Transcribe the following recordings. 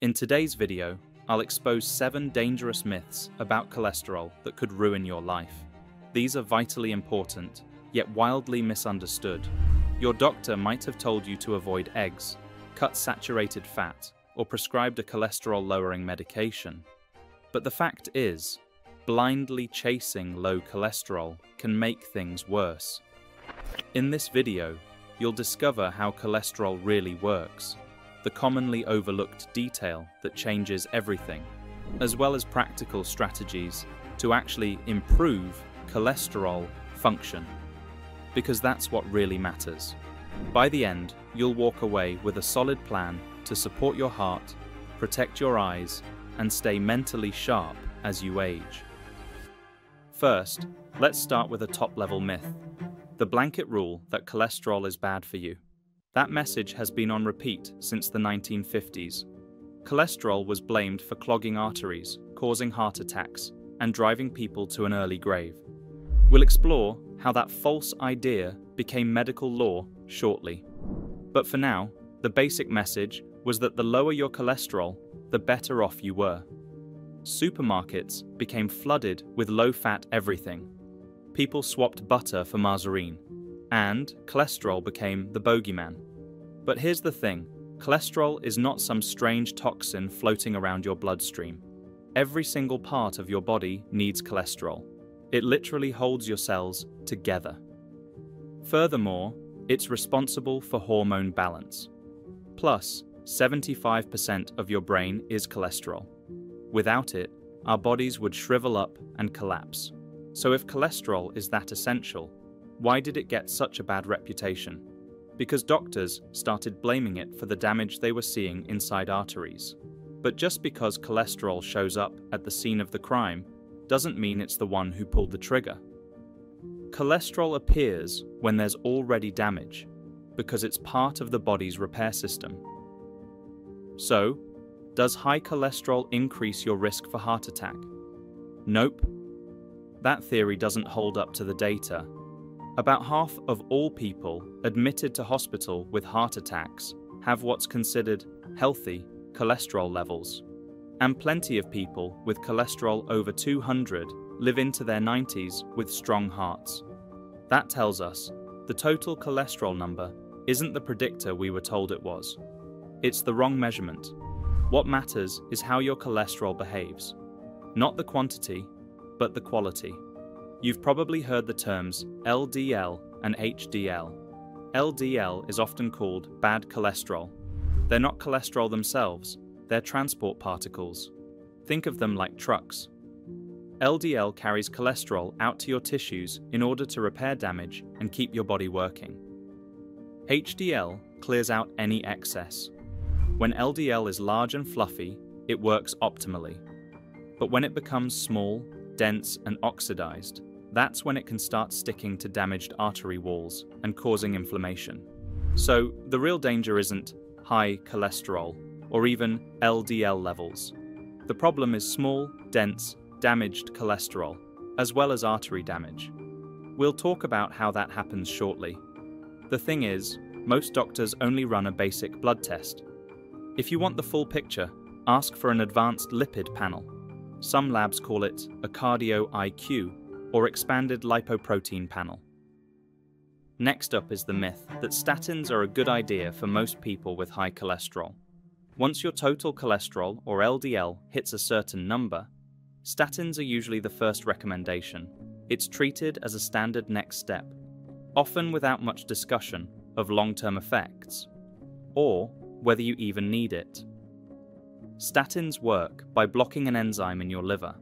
In today's video, I'll expose seven dangerous myths about cholesterol that could ruin your life. These are vitally important, yet wildly misunderstood. Your doctor might have told you to avoid eggs, cut saturated fat, or prescribed a cholesterol lowering medication. But the fact is, blindly chasing low cholesterol can make things worse. In this video, you'll discover how cholesterol really works, the commonly overlooked detail that changes everything, as well as practical strategies to actually improve cholesterol function. Because that's what really matters. By the end, you'll walk away with a solid plan to support your heart, protect your eyes, and stay mentally sharp as you age. First, let's start with a top level myth the blanket rule that cholesterol is bad for you. That message has been on repeat since the 1950s. Cholesterol was blamed for clogging arteries, causing heart attacks, and driving people to an early grave. We'll explore how that false idea became medical law shortly. But for now, the basic message was that the lower your cholesterol, the better off you were. Supermarkets became flooded with low fat everything. People swapped butter for margarine, and cholesterol became the bogeyman. But here's the thing cholesterol is not some strange toxin floating around your bloodstream. Every single part of your body needs cholesterol. It literally holds your cells together. Furthermore, it's responsible for hormone balance. Plus, 75% of your brain is cholesterol. Without it, our bodies would shrivel up and collapse. So, if cholesterol is that essential, why did it get such a bad reputation? Because doctors started blaming it for the damage they were seeing inside arteries. But just because cholesterol shows up at the scene of the crime doesn't mean it's the one who pulled the trigger. Cholesterol appears when there's already damage, because it's part of the body's repair system. So, does high cholesterol increase your risk for heart attack? Nope. That theory doesn't hold up to the data. About half of all people admitted to hospital with heart attacks have what's considered healthy cholesterol levels. And plenty of people with cholesterol over 200 live into their 90s with strong hearts. That tells us the total cholesterol number isn't the predictor we were told it was. It's the wrong measurement. What matters is how your cholesterol behaves. Not the quantity, but the quality. You've probably heard the terms LDL and HDL. LDL is often called bad cholesterol. They're not cholesterol themselves, they're transport particles. Think of them like trucks. LDL carries cholesterol out to your tissues in order to repair damage and keep your body working. HDL clears out any excess. When LDL is large and fluffy, it works optimally. But when it becomes small, dense, and oxidized, that's when it can start sticking to damaged artery walls and causing inflammation. So, the real danger isn't high cholesterol or even LDL levels. The problem is small, dense, damaged cholesterol, as well as artery damage. We'll talk about how that happens shortly. The thing is, most doctors only run a basic blood test. If you want the full picture, ask for an advanced lipid panel. Some labs call it a cardio IQ or expanded lipoprotein panel. Next up is the myth that statins are a good idea for most people with high cholesterol. Once your total cholesterol, or LDL, hits a certain number, statins are usually the first recommendation. It's treated as a standard next step, often without much discussion of long term effects, or whether you even need it. Statins work by blocking an enzyme in your liver.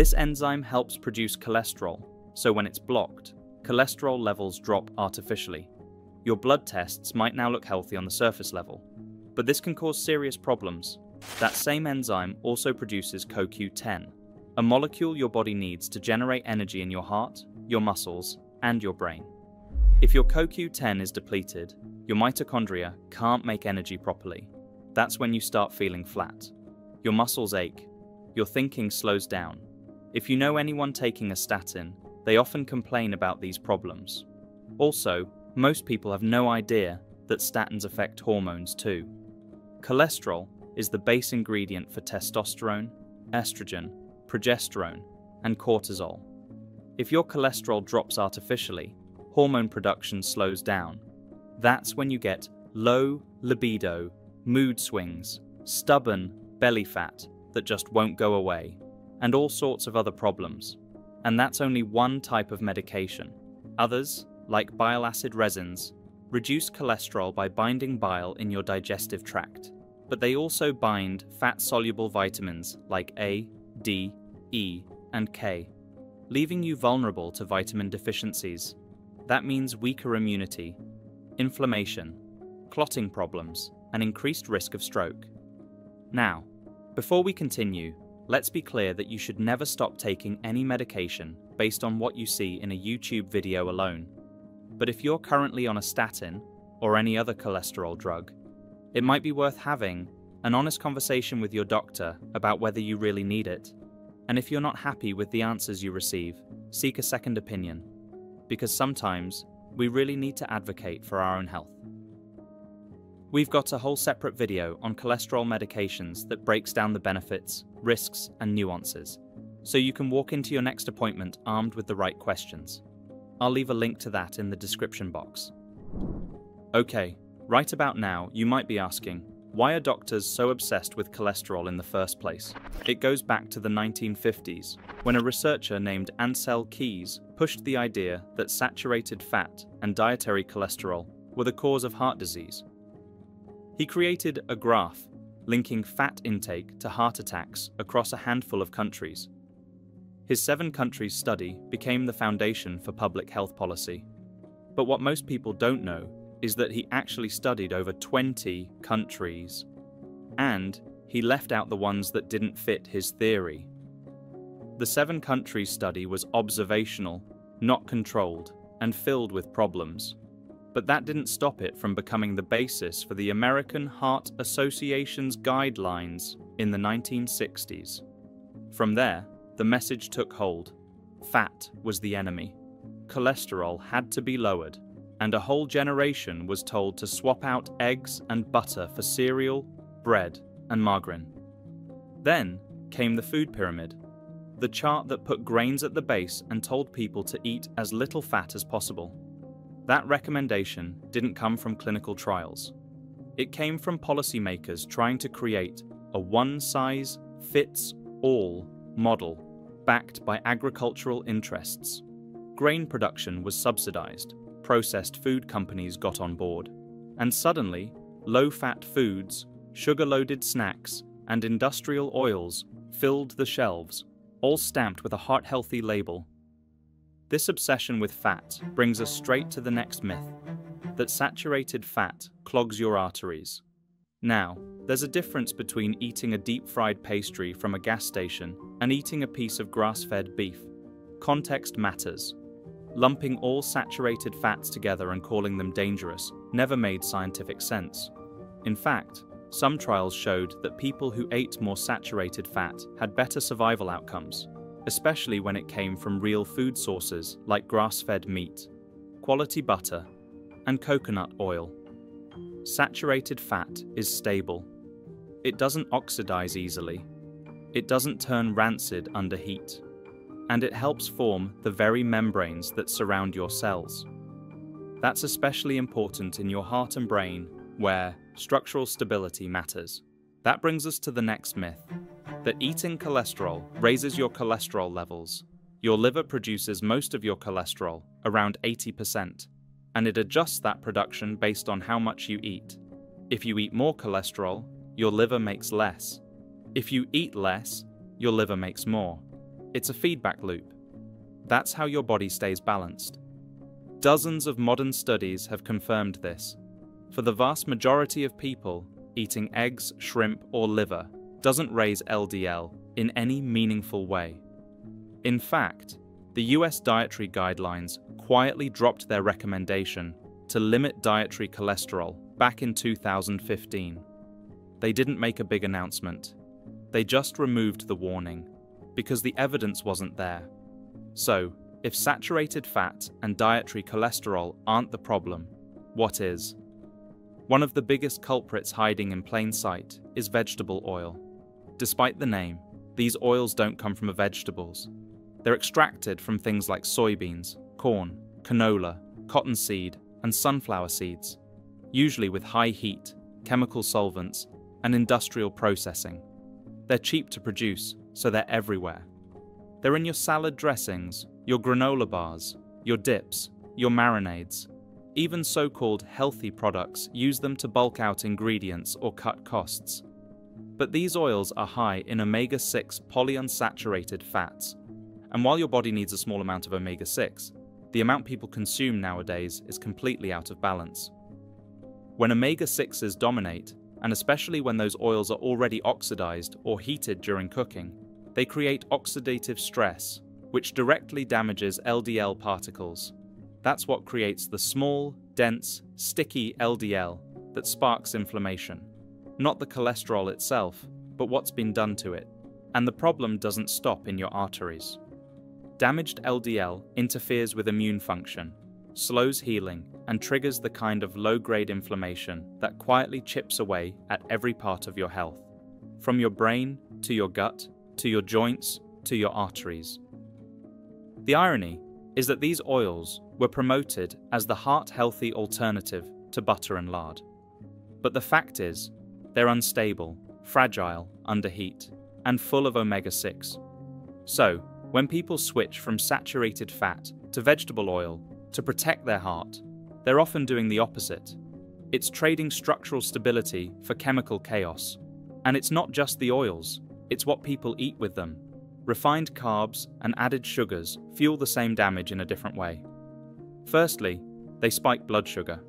This enzyme helps produce cholesterol, so when it's blocked, cholesterol levels drop artificially. Your blood tests might now look healthy on the surface level, but this can cause serious problems. That same enzyme also produces CoQ10, a molecule your body needs to generate energy in your heart, your muscles, and your brain. If your CoQ10 is depleted, your mitochondria can't make energy properly. That's when you start feeling flat. Your muscles ache, your thinking slows down. If you know anyone taking a statin, they often complain about these problems. Also, most people have no idea that statins affect hormones too. Cholesterol is the base ingredient for testosterone, estrogen, progesterone, and cortisol. If your cholesterol drops artificially, hormone production slows down. That's when you get low libido, mood swings, stubborn belly fat that just won't go away, and all sorts of other problems. And that's only one type of medication. Others, like bile acid resins, reduce cholesterol by binding bile in your digestive tract, but they also bind fat soluble vitamins like A, D, E, and K, leaving you vulnerable to vitamin deficiencies. That means weaker immunity, inflammation, clotting problems, and increased risk of stroke. Now, before we continue, let's be clear that you should never stop taking any medication based on what you see in a YouTube video alone. But if you're currently on a statin or any other cholesterol drug, it might be worth having an honest conversation with your doctor about whether you really need it. And if you're not happy with the answers you receive, seek a second opinion. Because sometimes we really need to advocate for our own health. We've got a whole separate video on cholesterol medications that breaks down the benefits, risks, and nuances, so you can walk into your next appointment armed with the right questions. I'll leave a link to that in the description box. Okay, right about now, you might be asking, why are doctors so obsessed with cholesterol in the first place? It goes back to the 1950s, when a researcher named Ancel Keys pushed the idea that saturated fat and dietary cholesterol were the cause of heart disease. He created a graph linking fat intake to heart attacks across a handful of countries his seven countries study became the foundation for public health policy. But what most people don't know is that he actually studied over 20 countries. And he left out the ones that didn't fit his theory. The seven countries study was observational, not controlled, and filled with problems. But that didn't stop it from becoming the basis for the American Heart Association's guidelines in the 1960s. From there, the message took hold. Fat was the enemy. Cholesterol had to be lowered, and a whole generation was told to swap out eggs and butter for cereal, bread, and margarine. Then came the food pyramid, the chart that put grains at the base and told people to eat as little fat as possible. That recommendation didn't come from clinical trials. It came from policymakers trying to create a one size fits all model backed by agricultural interests. Grain production was subsidized, processed food companies got on board, and suddenly, low fat foods, sugar loaded snacks, and industrial oils filled the shelves, all stamped with a heart healthy label. This obsession with fat brings us straight to the next myth that saturated fat clogs your arteries. Now, there's a difference between eating a deep fried pastry from a gas station and eating a piece of grass fed beef. Context matters. Lumping all saturated fats together and calling them dangerous never made scientific sense. In fact, some trials showed that people who ate more saturated fat had better survival outcomes, especially when it came from real food sources like grass fed meat, quality butter, and coconut oil. Saturated fat is stable. It doesn't oxidize easily. It doesn't turn rancid under heat. And it helps form the very membranes that surround your cells. That's especially important in your heart and brain, where structural stability matters. That brings us to the next myth that eating cholesterol raises your cholesterol levels. Your liver produces most of your cholesterol, around 80%, and it adjusts that production based on how much you eat. If you eat more cholesterol, your liver makes less. If you eat less, your liver makes more. It's a feedback loop. That's how your body stays balanced. Dozens of modern studies have confirmed this. For the vast majority of people, eating eggs, shrimp, or liver doesn't raise LDL in any meaningful way. In fact, the US dietary guidelines quietly dropped their recommendation to limit dietary cholesterol back in 2015. They didn't make a big announcement. They just removed the warning because the evidence wasn't there. So, if saturated fat and dietary cholesterol aren't the problem, what is? One of the biggest culprits hiding in plain sight is vegetable oil. Despite the name, these oils don't come from vegetables. They're extracted from things like soybeans, corn, canola, cottonseed, and sunflower seeds, usually with high heat, chemical solvents, and industrial processing. They're cheap to produce, so they're everywhere. They're in your salad dressings, your granola bars, your dips, your marinades. Even so called healthy products use them to bulk out ingredients or cut costs. But these oils are high in omega 6 polyunsaturated fats. And while your body needs a small amount of omega 6, the amount people consume nowadays is completely out of balance. When omega 6s dominate, and especially when those oils are already oxidized or heated during cooking, they create oxidative stress, which directly damages LDL particles. That's what creates the small, dense, sticky LDL that sparks inflammation. Not the cholesterol itself, but what's been done to it. And the problem doesn't stop in your arteries. Damaged LDL interferes with immune function, slows healing, and triggers the kind of low grade inflammation that quietly chips away at every part of your health, from your brain to your gut to your joints to your arteries. The irony is that these oils were promoted as the heart healthy alternative to butter and lard. But the fact is, they're unstable, fragile under heat, and full of omega 6. So, when people switch from saturated fat to vegetable oil to protect their heart, they're often doing the opposite. It's trading structural stability for chemical chaos. And it's not just the oils, it's what people eat with them. Refined carbs and added sugars fuel the same damage in a different way. Firstly, they spike blood sugar.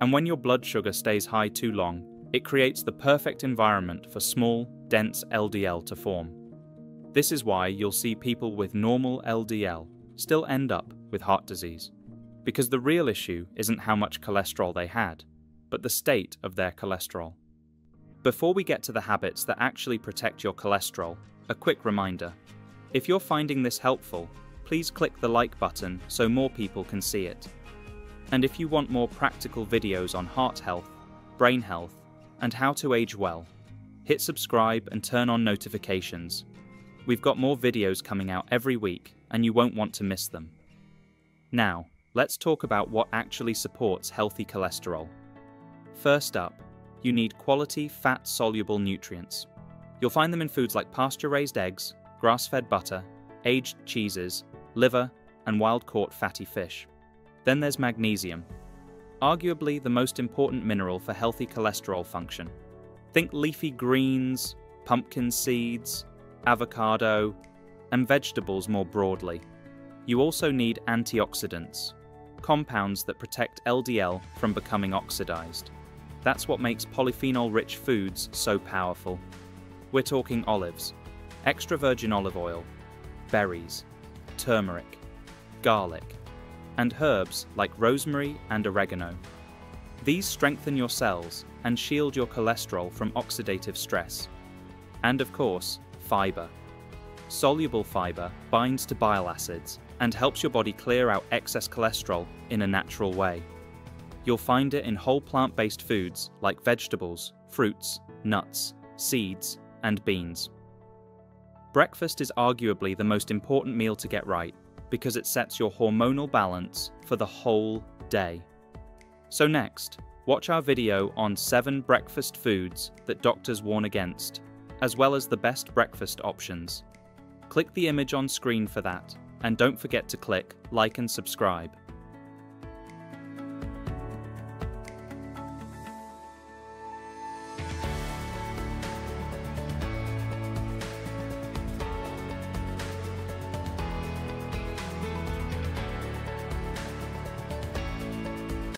And when your blood sugar stays high too long, it creates the perfect environment for small, dense LDL to form. This is why you'll see people with normal LDL still end up with heart disease. Because the real issue isn't how much cholesterol they had, but the state of their cholesterol. Before we get to the habits that actually protect your cholesterol, a quick reminder. If you're finding this helpful, please click the like button so more people can see it. And if you want more practical videos on heart health, brain health, and how to age well, hit subscribe and turn on notifications. We've got more videos coming out every week, and you won't want to miss them. Now, let's talk about what actually supports healthy cholesterol. First up, you need quality fat soluble nutrients. You'll find them in foods like pasture raised eggs, grass fed butter, aged cheeses, liver, and wild caught fatty fish. Then there's magnesium, arguably the most important mineral for healthy cholesterol function. Think leafy greens, pumpkin seeds, avocado, and vegetables more broadly. You also need antioxidants, compounds that protect LDL from becoming oxidized. That's what makes polyphenol rich foods so powerful. We're talking olives, extra virgin olive oil, berries, turmeric, garlic, and herbs like rosemary and oregano. These strengthen your cells and shield your cholesterol from oxidative stress. And of course, fiber. Soluble fiber binds to bile acids and helps your body clear out excess cholesterol in a natural way. You'll find it in whole plant based foods like vegetables, fruits, nuts, seeds, and beans. Breakfast is arguably the most important meal to get right because it sets your hormonal balance for the whole day. So, next, watch our video on 7 breakfast foods that doctors warn against, as well as the best breakfast options. Click the image on screen for that, and don't forget to click like and subscribe.